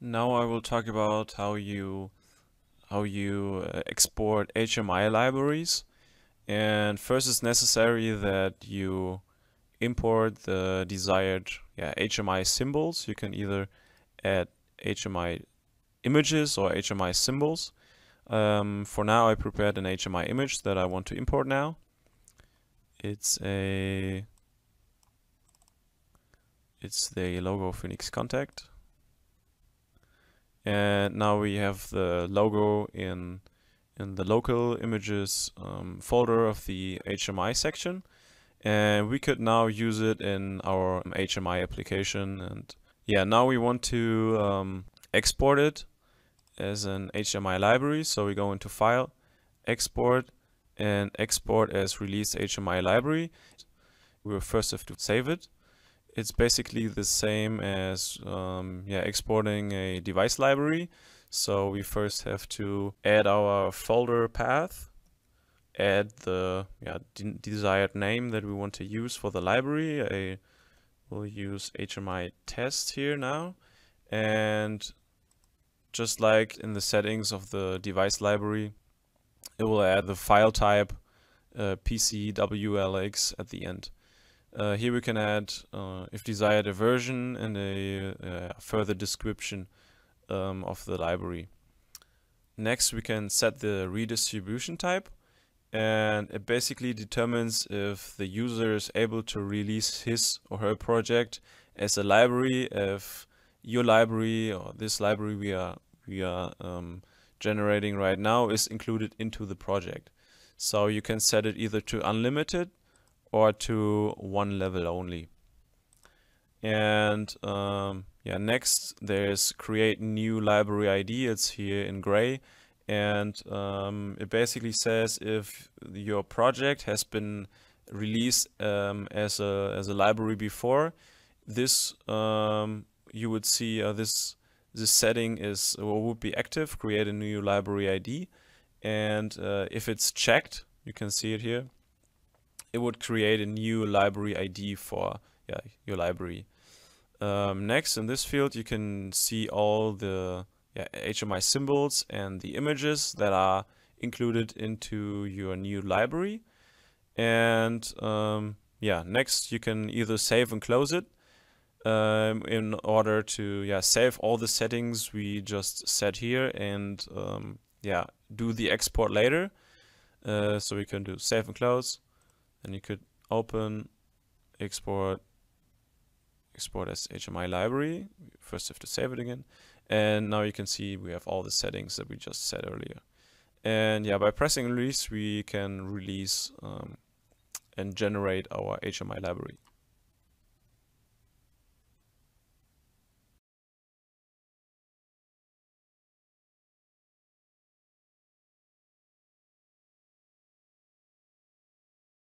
Now I will talk about how you how you uh, export HMI libraries. And first it's necessary that you import the desired yeah, HMI symbols. You can either add HMI images or HMI symbols. Um, for now I prepared an HMI image that I want to import now. It's a it's the logo Phoenix Contact and now we have the logo in in the local images um, folder of the HMI section. And we could now use it in our HMI application. And yeah now we want to um, export it as an HMI library. So we go into file export and export as released HMI library. We will first have to save it it's basically the same as um, yeah exporting a device library. So we first have to add our folder path, add the yeah, de desired name that we want to use for the library. I will use HMI test here now. And just like in the settings of the device library, it will add the file type uh, PCWLX at the end. Uh, here we can add, uh, if desired, a version and a, a further description um, of the library. Next, we can set the redistribution type and it basically determines if the user is able to release his or her project as a library, if your library or this library we are, we are um, generating right now is included into the project. So you can set it either to unlimited or to one level only. And um, yeah, next there's create new library ID. It's here in gray. And um, it basically says if your project has been released um, as a as a library before, this um, you would see uh, this this setting is or would be active. Create a new library ID, and uh, if it's checked, you can see it here it would create a new library ID for yeah, your library. Um, next, in this field, you can see all the yeah, HMI symbols and the images that are included into your new library. And um, yeah, next you can either save and close it um, in order to yeah save all the settings we just set here and um, yeah do the export later. Uh, so we can do save and close then you could open, export, export as HMI library. First have to save it again. And now you can see we have all the settings that we just set earlier. And yeah, by pressing release, we can release um, and generate our HMI library.